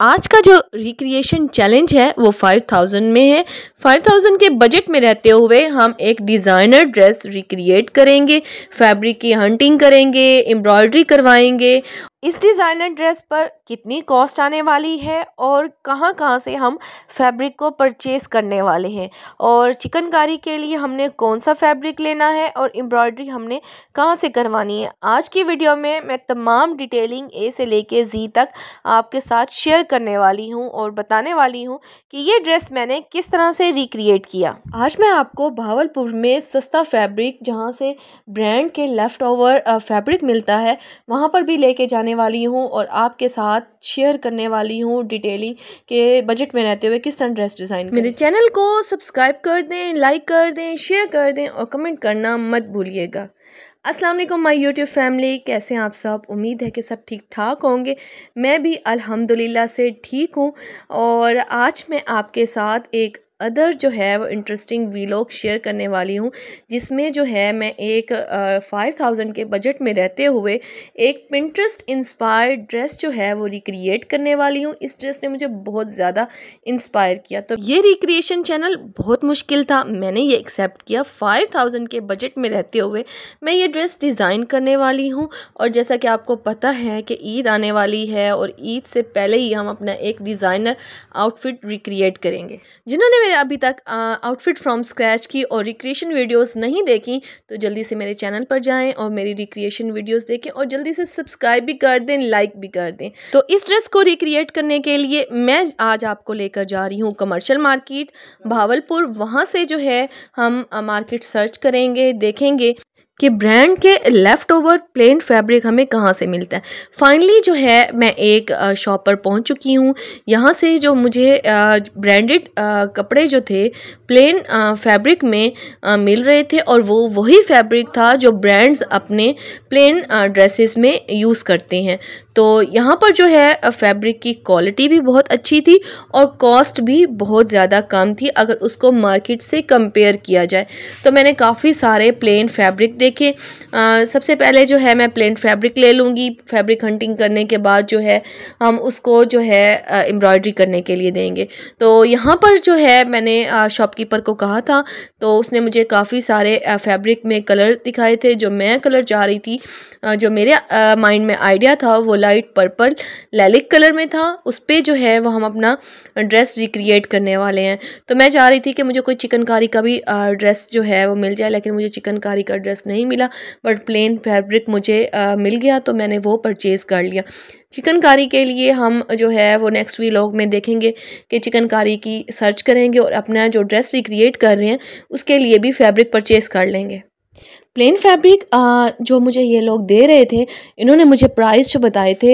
आज का जो रिक्रिएशन चैलेंज है, वो फाइव थाउज़ेंड में है। फाइव थाउज़ेंड के बजट में रहते हुए हम एक डिज़ाइनर ड्रेस रिक्रिएट करेंगे फैब्रिक की हंटिंग करेंगे एम्ब्रॉयडरी करवाएँगे इस डिज़ाइनर ड्रेस पर कितनी कॉस्ट आने वाली है और कहाँ कहाँ से हम फैब्रिक को परचेज़ करने वाले हैं? और चिकनकारी के लिए हमने कौन सा फैब्रिक लेना है और एम्ब्रॉयडरी हमने कहाँ से करवानी है? आज की वीडियो में मैं तमाम डिटेलिंग ए से लेके जी तक आपके साथ शेयर करने वाली हूँ और बताने वाली हूँ कि ये ड्रेस मैंने किस तरह से रिक्रिएट किया। आज मैं आपको भावलपुर में सस्ता फैब्रिक जहाँ से ब्रांड के लेफ़्ट ओवर फैब्रिक मिलता है, वहाँ पर भी लेके जाने बताने वाली हूँ और आपके साथ शेयर करने वाली हूँ डिटेलिंग के बजट में रहते हुए किस तरह ड्रेस डिज़ाइन मेरे चैनल को सब्सक्राइब कर दें लाइक कर दें शेयर कर दें और कमेंट करना मत भूलिएगा। अस्सलाम वालेकुम माय यूट्यूब फैमिली कैसे हैं आप सब? उम्मीद है कि सब ठीक ठाक होंगे। मैं भी अल्हम्दुलिल्लाह से ठीक हूँ और आज मैं आपके साथ एक अदर जो है वो इंटरेस्टिंग वीलॉग शेयर करने वाली हूँ, जिसमें जो है मैं एक फ़ाइव थाउज़ेंड के बजट में रहते हुए एक पिंट्रस्ट इंस्पायर्ड ड्रेस जो है वो रिक्रिएट करने वाली हूँ। इस ड्रेस ने मुझे बहुत ज़्यादा इंस्पायर किया। तो ये रिक्रिएशन चैनल बहुत मुश्किल था। मैंने ये एक्सेप्ट किया फ़ाइव थाउज़ेंड के बजट में रहते हुए। मैं ये ड्रेस डिज़ाइन करने वाली हूँ और जैसा कि आपको पता है कि ईद आने वाली है और ईद से पहले ही हम अपना एक डिज़ाइनर आउटफिट रिक्रिएट करेंगे। जिन्होंने मेरे अभी तक आउटफिट फ्रॉम स्क्रैच की और रिक्रिएशन वीडियोस नहीं देखी तो जल्दी से मेरे चैनल पर जाएँ और मेरी रिक्रिएशन वीडियोस देखें और जल्दी से सब्सक्राइब भी कर दें लाइक भी कर दें। तो इस ड्रेस को रिक्रिएट करने के लिए मैं आज आपको लेकर जा रही हूँ कमर्शल मार्केट भावलपुर। वहाँ से जो है, हम मार्केट सर्च करेंगे, देखेंगे। कि ब्रांड के लेफ़्ट ओवर प्लेन फैब्रिक हमें कहाँ से मिलता है? फाइनली जो है, मैं एक शॉप पर पहुँच चुकी हूँ। यहाँ से जो मुझे ब्रांडेड कपड़े जो थे प्लेन फैब्रिक में मिल रहे थे और वो वही फैब्रिक था जो ब्रांड्स अपने प्लेन ड्रेसेस में यूज़ करते हैं। तो यहाँ पर जो है फैब्रिक की क्वालिटी भी बहुत अच्छी थी और कॉस्ट भी बहुत ज़्यादा कम थी अगर उसको मार्केट से कंपेयर किया जाए। तो मैंने काफ़ी सारे प्लेन फैब्रिक देखे। आ, सबसे पहले जो है मैं प्लेन फैब्रिक ले लूँगी। फैब्रिक हंटिंग करने के बाद जो है हम उसको जो है एम्ब्रॉयड्री करने के लिए देंगे। तो यहाँ पर जो है मैंने शॉपकीपर को कहा था तो उसने मुझे काफ़ी सारे फैब्रिक में कलर दिखाए थे। जो मैं कलर चाह रही थी जो मेरे माइंड में आइडिया था वो लाइट पर्पल लैलिक कलर में था। उस पर जो है वो हम अपना ड्रेस रिक्रिएट करने वाले हैं। तो मैं चाह रही थी कि मुझे कोई चिकनकारी का भी ड्रेस जो है वो मिल जाए, लेकिन मुझे चिकनकारी का ड्रेस नहीं मिला। बट प्लेन फैब्रिक मुझे मिल गया तो मैंने वो परचेज़ कर लिया। चिकनकारी के लिए हम जो है वो नेक्स्ट वीलॉग में देखेंगे कि चिकनकारी की सर्च करेंगे और अपना जो ड्रेस रिक्रिएट कर रहे हैं, उसके लिए भी फैब्रिक परचेज़ कर लेंगे। प्लेन फैब्रिक जो मुझे ये लोग दे रहे थे, इन्होंने मुझे प्राइस जो बताए थे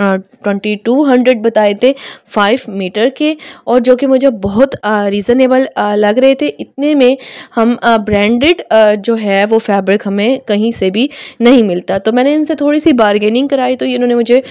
ट्वेंटी टू हंड्रेड बताए थे फाइव मीटर के, और जो कि मुझे बहुत रीज़नेबल लग रहे थे। इतने में हम ब्रांडेड जो है वो फैब्रिक हमें कहीं से भी नहीं मिलता। तो मैंने इनसे थोड़ी सी बारगेनिंग कराई तो इन्होंने मुझे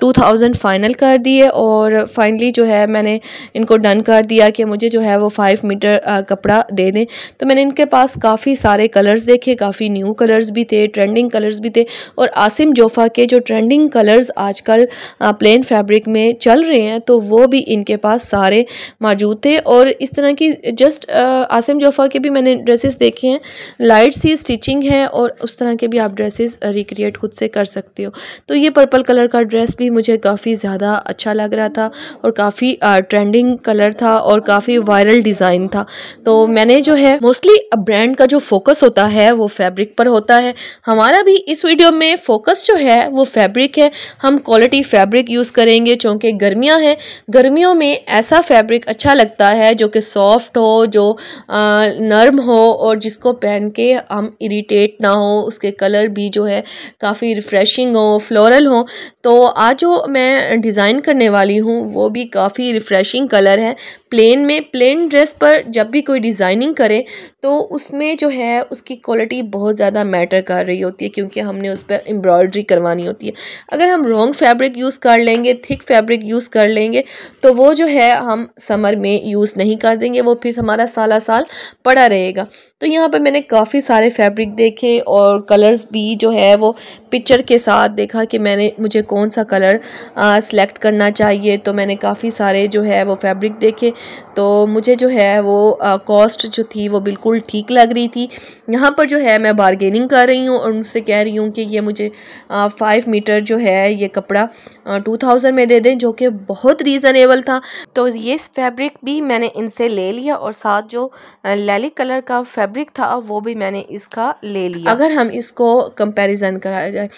टू थाउज़ेंड फ़ाइनल कर दिए, और फाइनली जो है मैंने इनको डन कर दिया कि मुझे जो है वो फाइव मीटर कपड़ा दे दें। तो मैंने इनके पास काफ़ी सारे कलर्स देखे, काफ़ी न्यू कलर्स भी थे ट्रेंडिंग कलर्स भी थे, और आसिम जोफ़ा के जो ट्रेंडिंग कलर्स आजकल प्लेन फैब्रिक में चल रहे हैं तो वो भी इनके पास सारे मौजूद थे। और इस तरह की जस्ट आसिम जोफ़ा के भी मैंने ड्रेसेस देखे हैं। लाइट सी स्टिचिंग है और उस तरह के भी आप ड्रेसेस रिक्रिएट खुद से कर सकते हो। तो ये पर्पल कलर का ड्रेस भी मुझे काफ़ी ज़्यादा अच्छा लग रहा था और काफ़ी ट्रेंडिंग कलर था और काफ़ी वायरल डिज़ाइन था। तो मैंने जो है मोस्टली ब्रांड का जो फोकस होता है, वो फैब्रिक पर होता है। हमारा भी इस वीडियो में फोकस जो है, वो फैब्रिक है। हम क्वालिटी फैब्रिक यूज़ करेंगे चूँकि गर्मियाँ हैं गर्मियों में ऐसा फैब्रिक अच्छा लगता है जो कि सॉफ्ट हो जो आ, नर्म हो और जिसको पहन के हम इरीटेट ना हो उसके कलर भी जो है काफ़ी रिफ़्रेशिंग हो फ्लोरल हो। तो आज जो मैं डिज़ाइन करने वाली हूँ वो भी काफ़ी रिफ़्रेशिंग कलर है। प्लेन में प्लेन ड्रेस पर जब भी कोई डिज़ाइनिंग करे तो उसमें जो है उसकी क्वालिटी बहुत ज़्यादा मैटर कर रही होती है क्योंकि हमने उस पर एम्ब्रॉयड्री करवानी होती है। अगर हम रॉन्ग फैब्रिक फैब्रिक यूज़ कर लेंगे थिक फैब्रिक यूज़ कर लेंगे तो वो जो है हम समर में यूज़ नहीं कर देंगे, वो फिर हमारा साला साल पड़ा रहेगा। तो यहाँ पर मैंने काफ़ी सारे फैब्रिक देखे और कलर्स भी जो है वो पिक्चर के साथ देखा कि मैंने, मुझे कौन सा कलर सेलेक्ट करना चाहिए तो मैंने काफ़ी सारे जो है वो फैब्रिक देखे। तो मुझे जो है वो कॉस्ट जो थी वो बिल्कुल ठीक लग रही थी। यहाँ पर जो है मैं बारगेनिंग कर रही हूँ और उनसे कह रही हूँ कि ये मुझे फ़ाइव मीटर जो है ये कपड़ा टू थाउज़ेंड में दे दें जो कि बहुत रीज़नेबल था। तो ये फैब्रिक भी मैंने इनसे ले लिया और साथ जो लैली कलर का फैब्रिक था वो भी मैंने इसका ले लिया। अगर हम इसको कंपैरिजन कराया जाए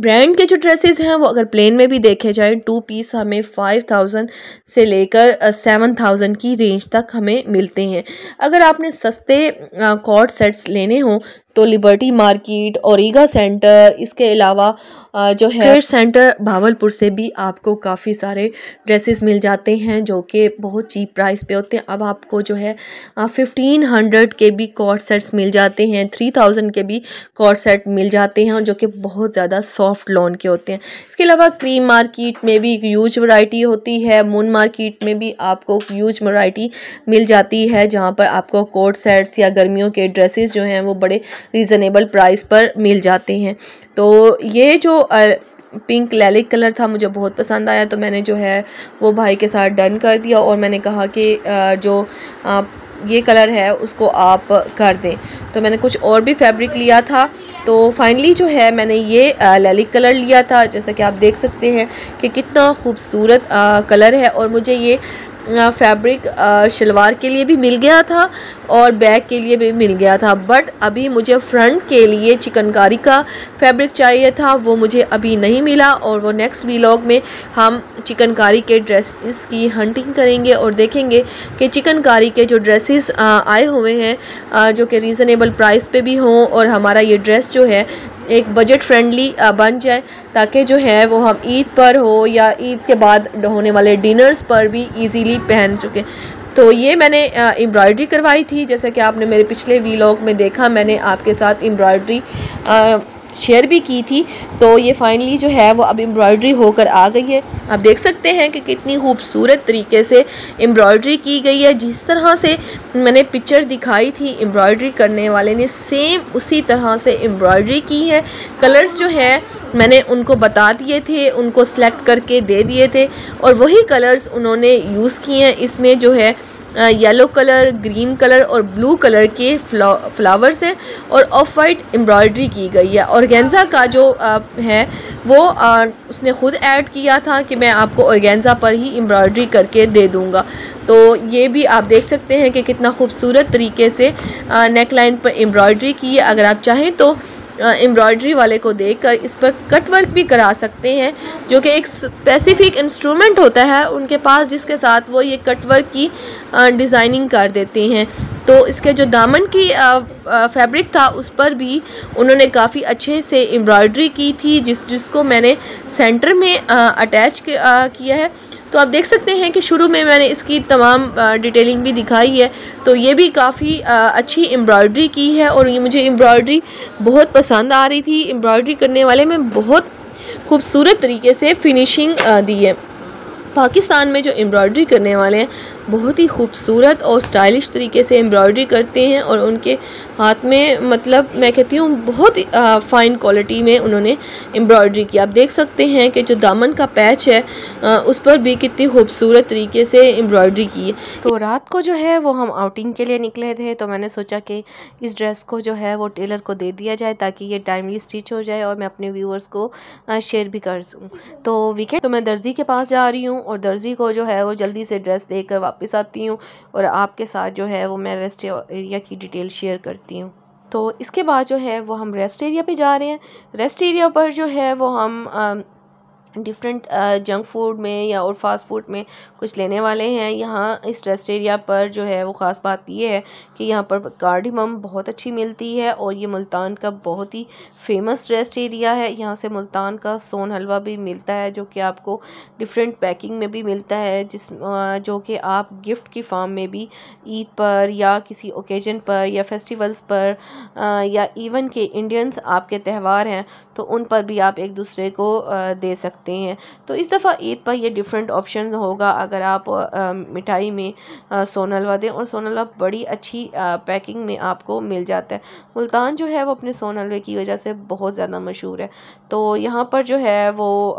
ब्रांड के जो ड्रेसेस हैं वो अगर प्लेन में भी देखे जाए टू पीस हमें फाइव थाउज़ेंड से लेकर सेवन थाउज़ेंड की रेंज तक हमें मिलते हैं। अगर आपने सस्ते कॉर्ड सेट्स लेने हों तो लिबर्टी मार्केट औरीगा सेंटर इसके अलावा जो है सेंटर भावलपुर से भी आपको काफ़ी सारे ड्रेसेस मिल जाते हैं, जो कि बहुत चीप प्राइस पे होते हैं। अब आपको जो है फिफ्टीन हंड्रेड के भी कॉर्ड सेट्स मिल जाते हैं थ्री थाउज़ेंड के भी कॉर्ड सेट मिल जाते हैं, जो कि बहुत ज़्यादा सॉफ्ट लॉन के होते हैं। इसके अलावा क्रीम मार्केट में भी एक यूज़ वैरायटी होती है मून मार्केट में भी आपको यूज़ वैरायटी मिल जाती है, जहाँ पर आपको कोट सेट्स या गर्मियों के ड्रेसेस जो हैं, वो बड़े रीज़नेबल प्राइस पर मिल जाते हैं। तो ये जो पिंक लैलिक कलर था, मुझे बहुत पसंद आया तो मैंने जो है, वो भाई के साथ डन कर दिया और मैंने कहा कि जो ये कलर है, उसको आप कर दें। तो मैंने कुछ और भी फैब्रिक लिया था तो फाइनली जो है, मैंने ये लैलिक कलर लिया था। जैसा कि आप देख सकते हैं कि कितना खूबसूरत कलर है और मुझे ये फैब्रिक शलवार के लिए भी मिल गया था और बैक के लिए भी मिल गया था। बट अभी मुझे फ्रंट के लिए चिकनकारी का फैब्रिक चाहिए था, वो मुझे अभी नहीं मिला और वो नेक्स्ट वीलॉग में हम चिकनकारी के ड्रेसेस की हंटिंग करेंगे और देखेंगे कि चिकनकारी के जो ड्रेसेस आए हुए हैं जो कि रीज़नेबल प्राइस पे भी हों और हमारा ये ड्रेस जो है एक बजट फ्रेंडली बन जाए, ताकि जो है वो हम ईद पर हो या ईद के बाद होने वाले डिनर्स पर भी इजीली पहन चुके तो ये मैंने एम्ब्रॉयड्री करवाई थी, जैसे कि आपने मेरे पिछले वीलॉग में देखा, मैंने आपके साथ एम्ब्रॉयडरी शेयर भी की थी तो ये फाइनली जो है वो अब एम्ब्रॉयडरी होकर आ गई है। आप देख सकते हैं कि कितनी खूबसूरत तरीके से एम्ब्रॉयडरी की गई है। जिस तरह से मैंने पिक्चर दिखाई थी एम्ब्रॉयडरी करने वाले ने सेम उसी तरह से एम्ब्रॉयडरी की है। कलर्स जो है, मैंने उनको बता दिए थे, उनको सेलेक्ट करके दे दिए थे, और वही कलर्स उन्होंने यूज़ किए हैं। इसमें जो है येलो कलर ग्रीन कलर और ब्लू कलर के फ्ला, फ्लावर्स हैं और ऑफ़ वाइट एम्ब्रॉयडरी की गई है। और गेंजा का जो है वो आ, उसने ख़ुद ऐड किया था कि मैं आपको ऑर्गेन्जा पर ही एम्ब्रॉयडरी करके दे दूँगा। तो ये भी आप देख सकते हैं कि कितना खूबसूरत तरीके से नेक लाइन पर एम्ब्रॉयडरी की है। अगर आप चाहें तो एम्ब्रॉयडरी वाले को देखकर इस पर कटवर्क भी करा सकते हैं, जो कि एक स्पेसिफिक इंस्ट्रूमेंट होता है, उनके पास जिसके साथ वो ये कटवर्क की डिज़ाइनिंग कर देते हैं। तो इसके जो दामन की फैब्रिक था, उस पर भी उन्होंने काफ़ी अच्छे से एम्ब्रॉयडरी की थी, जिस, जिसको मैंने सेंटर में अटैच किया है। तो आप देख सकते हैं कि शुरू में मैंने इसकी तमाम डिटेलिंग भी दिखाई है। तो ये भी काफ़ी अच्छी एम्ब्रॉयडरी की है और ये मुझे एम्ब्रॉयडरी बहुत पसंद आ रही थी। एम्ब्रॉयडरी करने वाले में बहुत खूबसूरत तरीके से फिनिशिंग दी है। पाकिस्तान में जो एम्ब्रॉयडरी करने वाले हैं बहुत ही खूबसूरत और स्टाइलिश तरीके से एम्ब्रॉयडरी करते हैं और उनके हाथ में मतलब मैं कहती हूँ बहुत फ़ाइन क्वालिटी में उन्होंने एम्ब्रॉयडरी की। आप देख सकते हैं कि जो दामन का पैच है आ, उस पर भी कितनी खूबसूरत तरीके से एम्ब्रॉयडरी की है। तो रात को जो है वो हम आउटिंग के लिए निकले थे तो मैंने सोचा कि इस ड्रेस को जो है वो टेलर को दे दिया जाए ताकि ये टाइमली स्टिच हो जाए और मैं अपने व्यूअर्स को शेयर भी कर सकूँ। तो वीकेंड तो मैं दर्जी के पास जा रही हूँ और दर्जी को जो है वो जल्दी से ड्रेस देकर वापस आती हूँ और आपके साथ जो है वो मैं रेस्ट एरिया की डिटेल शेयर करती हूँ। तो इसके बाद जो है वो हम रेस्ट एरिया पे जा रहे हैं। रेस्ट एरिया पर जो है वो हम डिफरेंट जंक फ़ूड में या और फास्ट फ़ूड में कुछ लेने वाले हैं। यहाँ इस रेस्ट एरिया पर जो है वो ख़ास बात ये है कि यहाँ पर कार्डिमम बहुत अच्छी मिलती है और ये मुल्तान का बहुत ही फ़ेमस रेस्ट एरिया है। यहाँ से मुल्तान का सोन हलवा भी मिलता है जो कि आपको डिफरेंट पैकिंग में भी मिलता है जिस जो कि आप गिफ्ट की फॉर्म में भी ईद पर या किसी ओकेजन पर या फेस्टिवल्स पर या इवन के इंडियंस आपके त्यौहार हैं तो उन पर भी आप एक दूसरे को दे सकते हैं। तो इस दफ़ा ईद पर ये डिफरेंट ऑप्शन होगा। अगर आप मिठाई में सोनलवा दें और सोनलवा बड़ी अच्छी पैकिंग में आपको मिल जाता है। मुल्तान जो है वो अपने सोनलवे की वजह से बहुत ज़्यादा मशहूर है। तो यहाँ पर जो है वो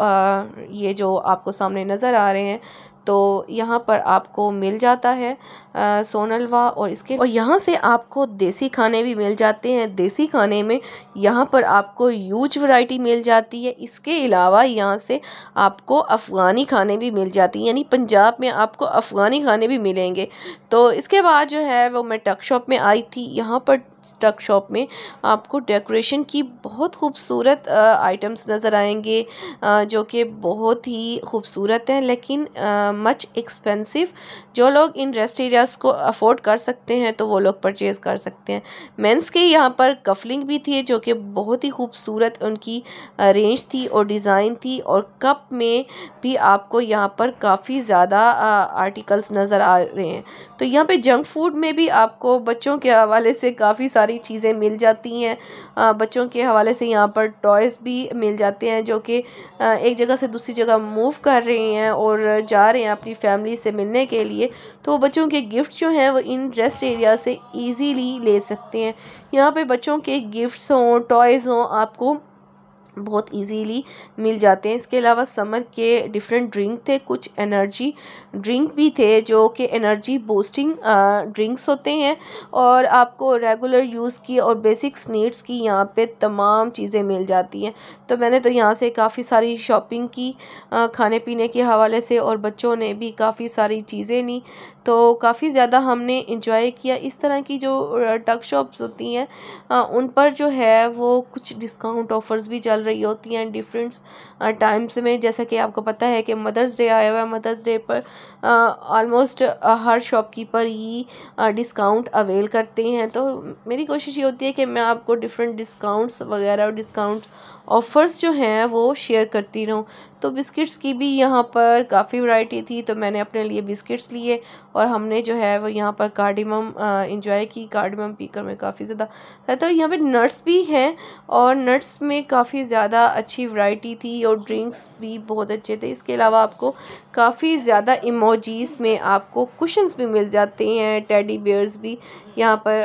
ये जो आपको सामने नज़र आ रहे हैं तो यहाँ पर आपको मिल जाता है सोनलवा और इसके और यहाँ से आपको देसी खाने भी मिल जाते हैं। देसी खाने में यहाँ पर आपको यूज़ वैरायटी मिल जाती है। इसके अलावा यहाँ से आपको अफ़गानी खाने भी मिल जाती हैं, यानी पंजाब में आपको अफ़गानी खाने भी मिलेंगे। तो इसके बाद जो है वो मैं टक शॉप में आई थी। यहाँ पर स्टक शॉप में आपको डेकोरेशन की बहुत खूबसूरत आइटम्स नज़र आएँगे जो कि बहुत ही खूबसूरत हैं, लेकिन मच एक्सपेंसिव जो लोग इन रेस्ट एरियाज़ को अफोर्ड कर सकते हैं तो वो लोग परचेज़ कर सकते हैं। मेंस के यहाँ पर कफलिंग भी थी, जो कि बहुत ही खूबसूरत उनकी रेंज थी और डिज़ाइन थी और कप में भी आपको यहाँ पर काफ़ी ज़्यादा आर्टिकल्स नज़र आ रहे हैं। तो यहाँ पे जंक फ़ूड में भी आपको बच्चों के हवाले से काफ़ी सारी चीज़ें मिल जाती हैं। बच्चों के हवाले से यहाँ पर टॉयज़ भी मिल जाते हैं जो कि एक जगह से दूसरी जगह मूव कर रहे हैं और जा रहे हैं अपनी फैमिली से मिलने के लिए। तो बच्चों के गिफ्ट जो हैं वो इन रेस्ट एरिया से ईज़ीली ले सकते हैं। यहाँ पर बच्चों के गिफ्ट्स हों टॉयज़ हों, आपको बहुत इजीली मिल जाते हैं। इसके अलावा समर के डिफरेंट ड्रिंक थे कुछ एनर्जी ड्रिंक भी थे जो कि एनर्जी बूस्टिंग ड्रिंक्स होते हैं। और आपको रेगुलर यूज़ की और बेसिक्स नीड्स की यहाँ पे तमाम चीज़ें मिल जाती हैं। तो मैंने तो यहाँ से काफ़ी सारी शॉपिंग की आ, खाने पीने के हवाले से और बच्चों ने भी काफ़ी सारी चीज़ें ली। तो काफ़ी ज़्यादा हमने इंजॉय किया। इस तरह की जो टक शॉप्स होती हैं उन पर जो है वो कुछ डिस्काउंट ऑफ़र्स भी चल रही होती हैं डिफरेंट्स टाइम्स में। जैसा कि आपको पता है कि मदर्स डे आया हुआ है। मदर्स डे पर ऑलमोस्ट हर शॉपकीपर ही डिस्काउंट अवेल करते हैं। तो मेरी कोशिश ये होती है कि मैं आपको डिफरेंट डिस्काउंट्स वगैरह और डिस्काउंट ऑफ़र्स जो हैं वो शेयर करती रहूँ। तो बिस्किट्स की भी यहाँ पर काफ़ी वैरायटी थी तो मैंने अपने लिए बिस्किट्स लिए और हमने जो है वो यहाँ पर कार्डिमम इंजॉय की। कार्डिमम पीकर में काफ़ी ज़्यादा तो यहाँ पे नट्स भी हैं और नट्स में काफ़ी ज़्यादा अच्छी वैरायटी थी और ड्रिंक्स भी बहुत अच्छे थे। इसके अलावा आपको काफ़ी ज़्यादा इमोजीज़ में आपको कुशंस भी मिल जाते हैं टेडी बियर्स भी यहाँ पर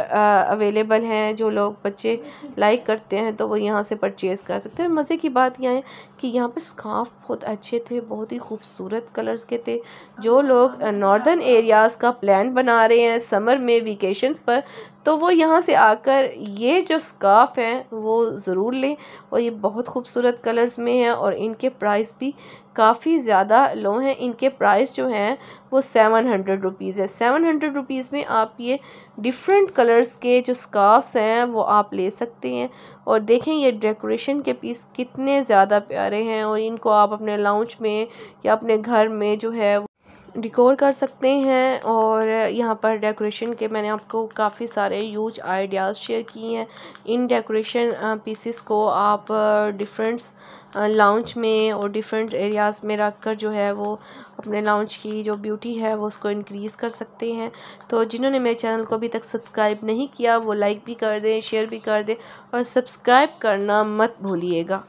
अवेलेबल हैं जो लोग बच्चे लाइक करते हैं तो वो यहाँ से परचेज़ कर सकते हैं। मज़े की बात यह है कि यहाँ पर स्काफ बहुत अच्छे थे, बहुत ही खूबसूरत कलर्स के थे। जो लोग नॉर्दर्न एरियाज़ का प्लान बना रहे हैं समर में वेकेशंस पर तो वो यहाँ से आकर ये जो स्काफ हैं, वो ज़रूर लें। और ये बहुत खूबसूरत कलर्स में हैं और इनके प्राइस भी काफ़ी ज़्यादा लो हैं। इनके प्राइस जो हैं, वो सेवन हंड्रेड रुपीज़ है। सेवन हंड्रेड रुपीज़ में आप ये डिफरेंट कलर्स के जो स्काफ्स हैं, वो आप ले सकते हैं। और देखें, ये डेकोरेशन के पीस कितने ज़्यादा प्यारे हैं। और इनको आप अपने लाउंज में या अपने घर में जो है डिकोर कर सकते हैं और यहाँ पर डेकोरेशन के मैंने आपको काफ़ी सारे यूज़ आइडियाज़ शेयर किए हैं। इन डेकोरेशन पीसेस को आप डिफरेंट्स लाउंज में और डिफरेंट एरियाज़ में रख कर जो है वो अपने लाउंज की जो ब्यूटी है वो उसको इंक्रीज़ कर सकते हैं। तो जिन्होंने मेरे चैनल को अभी तक सब्सक्राइब नहीं किया, वो लाइक भी कर दें शेयर भी कर दें और सब्सक्राइब करना मत भूलिएगा।